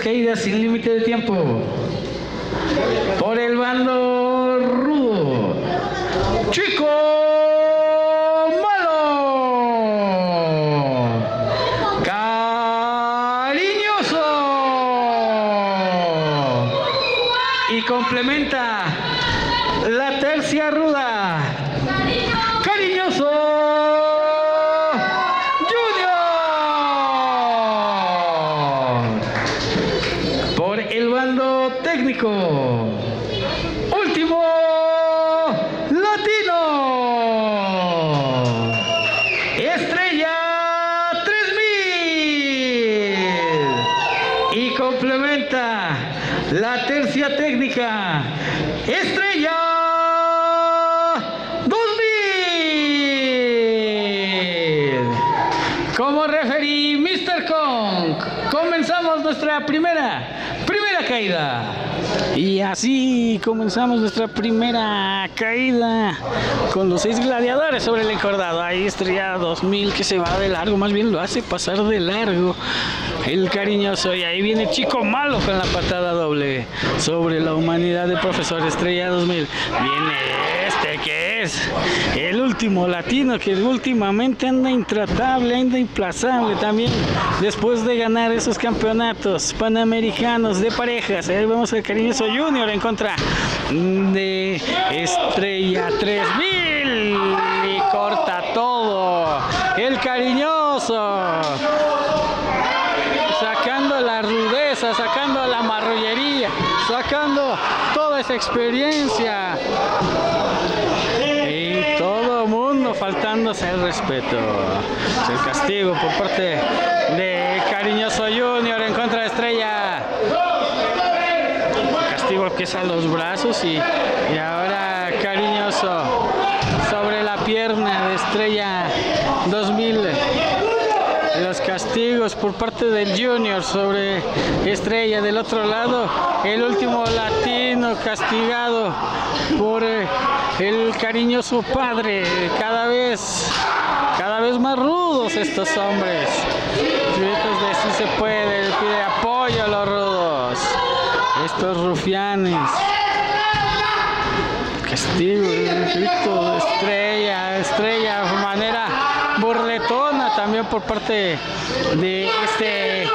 caídas sin límite de tiempo. Por el bando rudo. Chico Malo. Cariñoso. Y complementa la tercia ruda. Cariñoso. Junior. Por el Último latino. Estrella 3000. Y complementa la tercia técnica. Estrella 2000. Como referí Mr. Kong, comenzamos nuestra primera, primera caída. Y así comenzamos nuestra primera caída con los seis gladiadores sobre el encordado. Ahí Estrella 2000 que se va de largo, más bien lo hace pasar de largo el cariñoso. Y ahí viene Chico Malo con la patada doble sobre la humanidad de Profesor Estrella 2000. Viene este que el último latino que últimamente anda intratable, anda implazable también después de ganar esos campeonatos panamericanos de parejas. Ahí vemos el cariñoso Junior en contra de Estrella 3000 y corta todo. El cariñoso sacando la rudeza, sacando la marrullería, sacando toda esa experiencia. Y todo mundo el respeto. Es el castigo por parte de Cariñoso Junior en contra de Estrella. Castigo que es a los brazos y, y ahora Cariñoso sobre la pierna de Estrella 2000 los castigos por parte del Junior sobre Estrella. Del otro lado, el último latino castigado por eh, el cariñoso padre. Cada vez, cada vez más rudos estos hombres. De si se puede, pide apoyo a los rudos. Estos rufianes. Castigo, estrella, estrella, manera burletona también por parte de este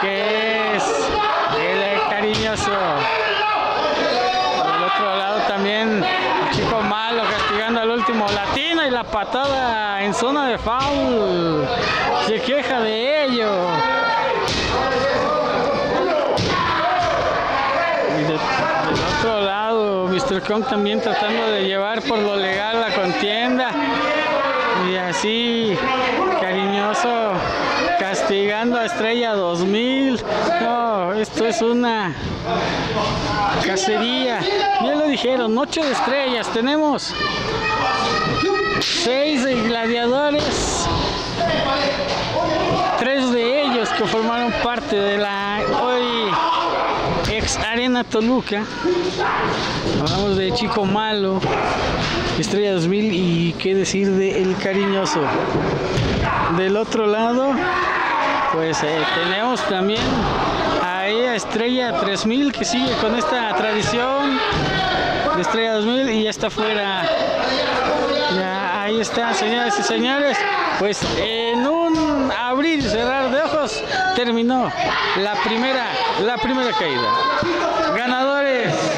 que último latino y la patada en zona de foul. Se queja de ello. Y de- del otro lado, Mr. Kong también tratando de llevar por lo legal la contienda. Y así, cariñoso, castigando a Estrella 2000. No, esto es una cacería. Ya lo dijeron, noche de estrellas. Tenemos seis gladiadores. Tres de ellos que formaron parte de la hoy ex Arena Toluca. Hablamos de Chico Malo, Estrella 2000 y qué decir de El Cariñoso. Del otro lado, pues eh, tenemos también a Estrella 3000 que sigue con esta tradición de Estrella 2000 y ya está fuera. Ahí está, señoras y señores. Pues en un abrir y cerrar de ojos terminó la primera, la primera caída. Ganadores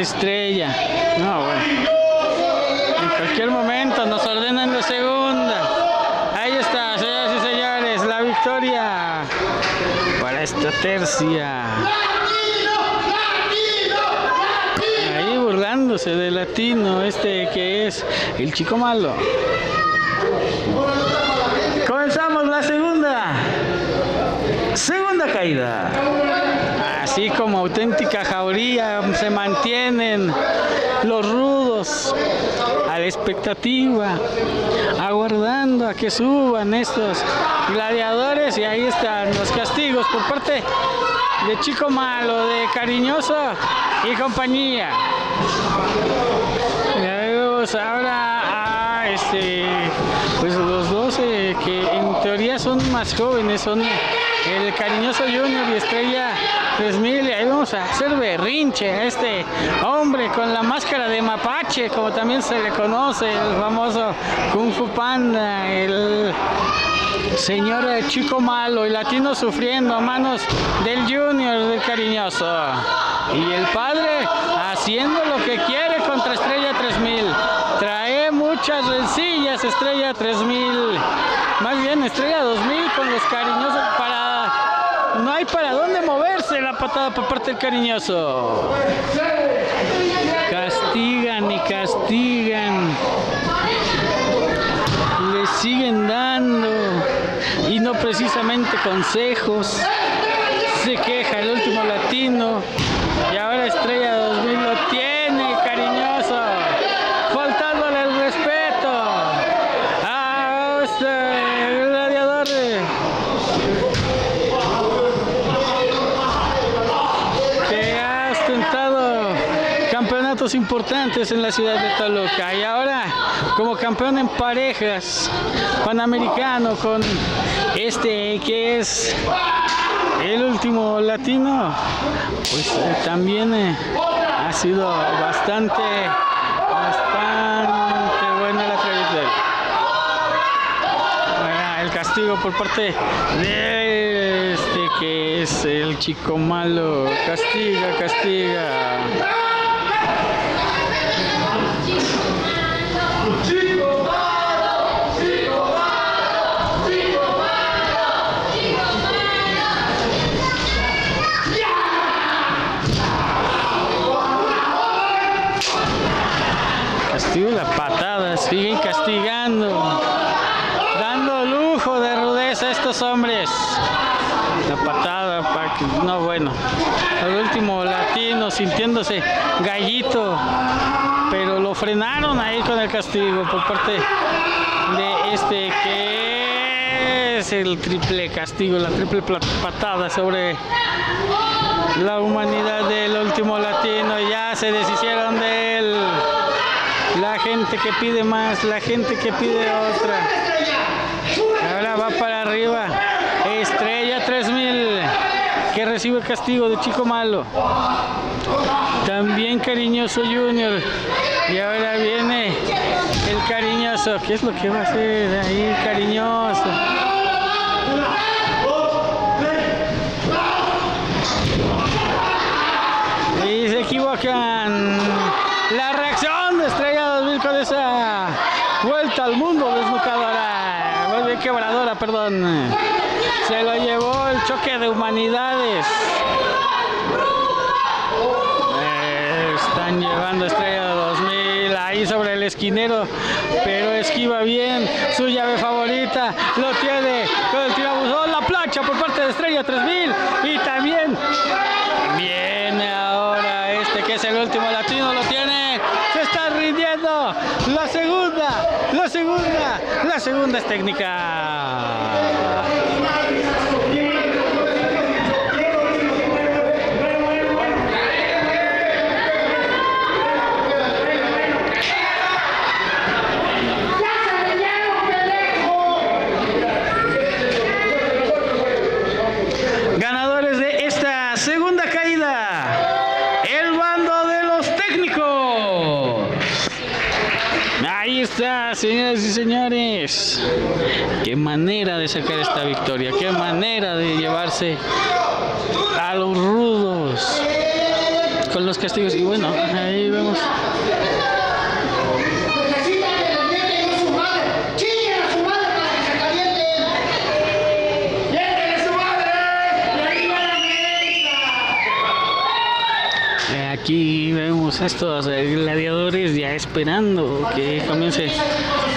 estrella. No, bueno. En cualquier momento nos ordenan la segunda. Ahí está, señoras y señores, la victoria para esta tercia. Ahí burlándose de latino, este que es el chico malo. Comenzamos la segunda. Segunda caída. Así como auténtica jauría se mantienen los rudos a la expectativa, aguardando a que suban estos gladiadores y ahí están los castigos por parte de Chico Malo, de Cariñoso y compañía. Ahora a este, pues los dos eh, que en teoría son más jóvenes, son el Cariñoso Junior y Estrella 3000. Y ahí vamos a hacer berrinche a este hombre con la máscara de mapache, como también se le conoce, el famoso Kung Fu Panda, el señor Chico Malo y Latino sufriendo a manos del Junior del Cariñoso. Y el padre haciendo lo que quiere contra Estrella 3000. Trae muchas rencillas Estrella 3000. Más bien Estrella 2000 con los cariñosos para... No hay para dónde moverse la patada por parte del cariñoso. Castigan y castigan. Le siguen dando. Y no precisamente consejos. Se queja el último latino. Importantes en la ciudad de Toluca. Y ahora, como campeón en parejas, panamericano con este que es el último latino, pues eh, también eh, ha sido bastante, bastante buena la trayectoria. El castigo por parte de este que es el chico malo. Castiga, castiga. Castigo bueno, el último latino sintiéndose gallito, pero lo frenaron ahí con el castigo por parte de este que es el triple castigo, la triple patada sobre la humanidad del último latino. Ya se deshicieron de él. La gente que pide más, la gente que pide otra. Ahora va para arriba. Estrella 3000 que recibe castigo de Chico Malo. También Cariñoso Junior. Y ahora viene el Cariñoso. ¿Qué es lo que va a hacer ahí Cariñoso? Y se equivocan. La reacción de Estrella 2000 con esa vuelta al mundo desnucadora. Bien quebradora, perdón. Se lo llevó el choque de humanidades. Eh, Están llevando Estrella 2000 ahí sobre el esquinero, pero esquiva bien su llave favorita. Lo tiene con el tirabuzón, la plancha por parte de Estrella 3000 y también viene ahora este que es el último latino, lo tiene. Se está rindiendo. La segunda, la segunda, la segunda es técnica. Está, señoras y señores. Qué manera de sacar esta victoria, qué manera de llevarse a los rudos con los castigos. Y bueno, ahí vemos. Aquí vemos a estos gladiadores ya esperando que comience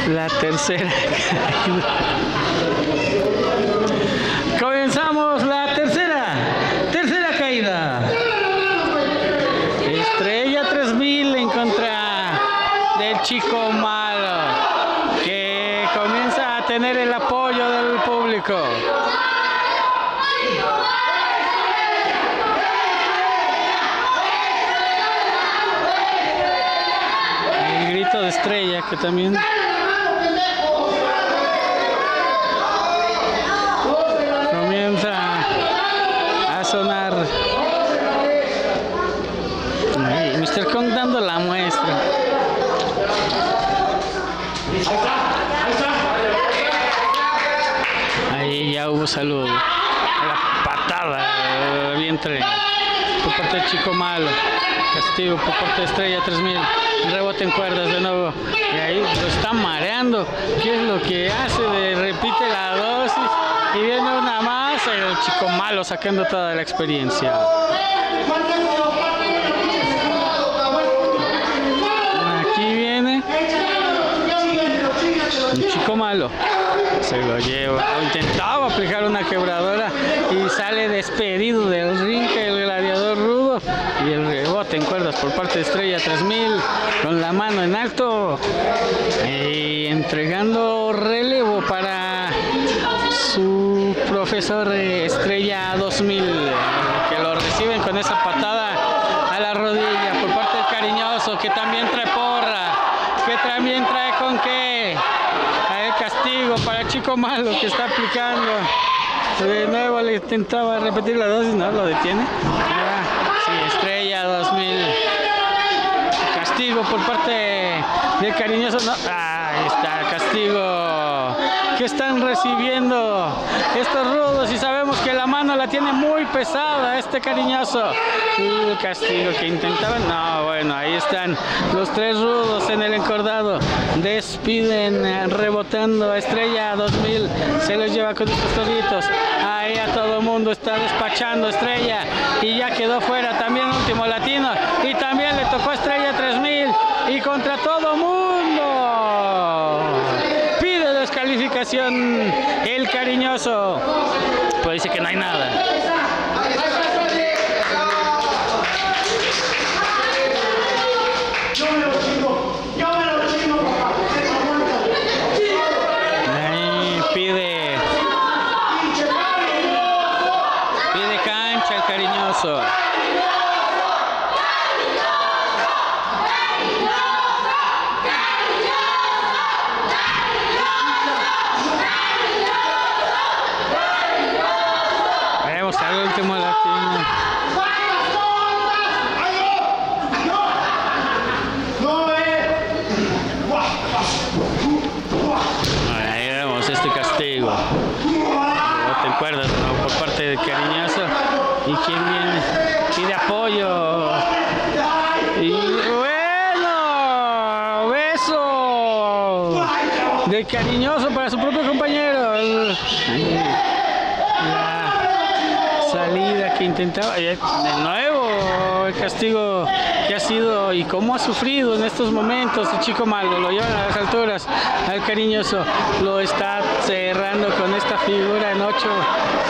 la tercera caída. Grito de estrella que también comienza a sonar. Ahí, Mr. Kong dando la muestra. Ahí ya hubo saludo. La patada al vientre por parte chico malo. Castigo por parte de Estrella 3000. Rebote en cuerdas de nuevo. Y ahí lo está mareando. ¿Qué es lo que hace? De, repite la dosis. Y viene una más. El chico malo sacando toda la experiencia. Aquí viene un chico malo. Se lo lleva. Intentaba aplicar una quebradora y sale despedido del ring el gladiador Y el rebote en cuerdas por parte de Estrella 3000 con la mano en alto. Y entregando relevo para su profesor eh, Estrella 2000. Que lo reciben con esa patada a la rodilla por parte del cariñoso que también trae porra. Que también trae con qué. El castigo para el chico malo que está aplicando. De nuevo le intentaba repetir la dosis, no lo detiene. Por parte del cariñoso. No, ahí está, castigo que están recibiendo estos rudos y sabemos que la mano la tiene muy pesada este cariñoso. El castigo que intentaban. No, bueno, ahí están los tres rudos en el encordado. Despiden rebotando a Estrella 2000. Se los lleva con estos toritos. Ahí a todo mundo está despachando Estrella y ya quedó fuera también último latino y también le tocó a Estrella 3000 y contra todo mundo. Pide descalificación el cariñoso. Pues dice que no hay nada Por parte del cariñoso. ¿Y quién viene? Pide apoyo. Y bueno, beso de cariñoso para su propio compañero. La salida que intentaba. y El castigo que ha sido y cómo ha sufrido en estos momentos el chico malo. Lo llevan a las alturas al cariñoso. Lo está cerrando con esta figura en 8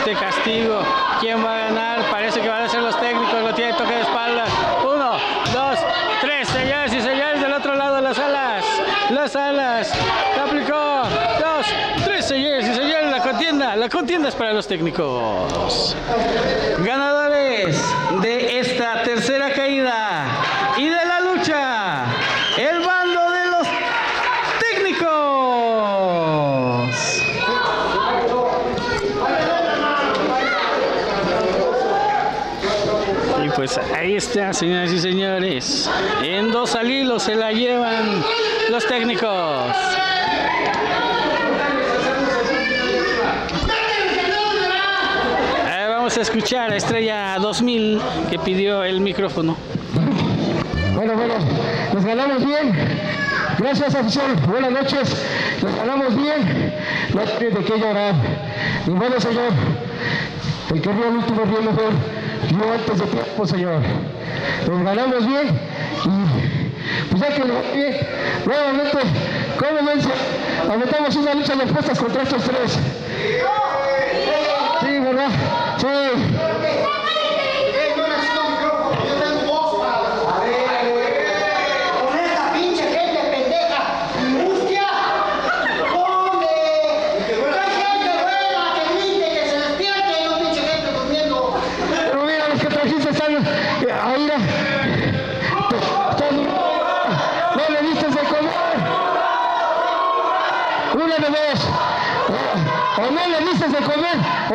de castigo. ¿Quién va a ganar? Parece que van a ser los técnicos. Lo tiene toque de espalda. Uno, dos, tres. Señores y señores del otro lado las alas. Las alas. La aplicó. Dos, tres. Señores y señores la contienda. La contienda es para los técnicos. Ganadores de esta tercera caída y de la lucha. El bando de los técnicos. Y pues ahí está, señoras y señores. En dos al hilo se la llevan los técnicos. Vamos a escuchar a Estrella 2000 que pidió el micrófono. Bueno, bueno, nos ganamos bien. Gracias, afición. Buenas noches. Nos ganamos bien. No tiene de qué llorar. Ni modo, señor. El que vio el último vio mejor. Vio antes de tiempo, señor. Nos ganamos bien. Y pues ya que lo bien. Nuevamente, como ven, aumentamos una lucha de apuestas contra estos tres. Sí, ¿verdad? Sí.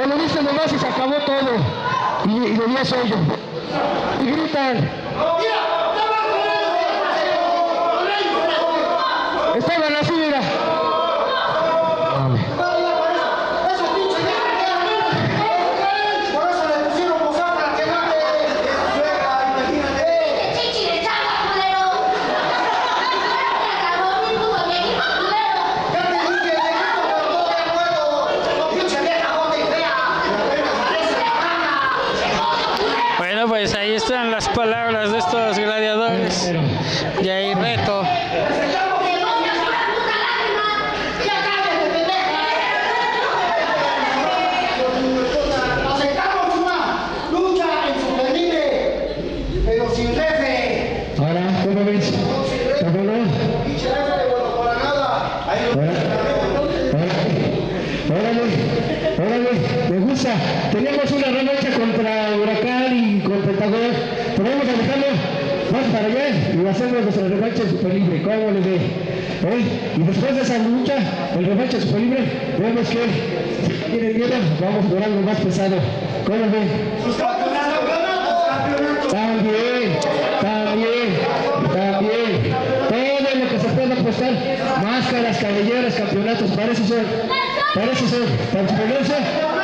Le diste nomás y se acabó todo. Y, y le dio sueño. Y gritan. Estaban nada. Ahí lo Órale, órale, me gusta. Tenemos una revancha contra Huracán y con Pentagón, vamos a más para allá y hacemos nuestra revancha Super Libre. ¿Cómo les ve? ¿Eh? Y después de esa lucha, el revancha Super Libre, vemos que si tienen miedo, vamos por algo más pesado. ¿Cómo campeonatos. También, también, también. Todo lo que se pueda apostar, máscaras, cabelleras, campeonatos, para eso son, para eso para experiencia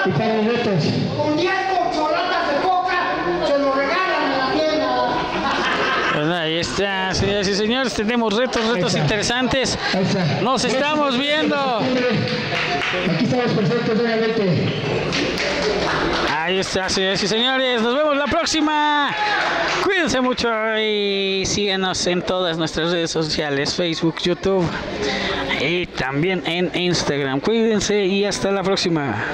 y para los retos. Con 10 corcholatas de coca se lo regalan en la tienda. Pues ahí está, señoras y señores. Tenemos retos, retos interesantes. Ahí está. Nos estamos viendo. Aquí estamos perfectos, obviamente. Ahí está, señoras y señores. Nos vemos la próxima. Cuídense mucho y síguenos en todas nuestras redes sociales, Facebook, YouTube y también en Instagram. Cuídense y hasta la próxima.